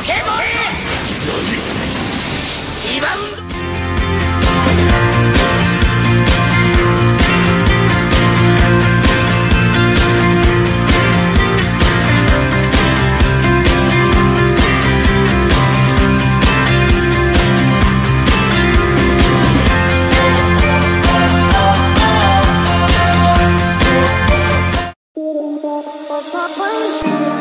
Oh, oh, oh,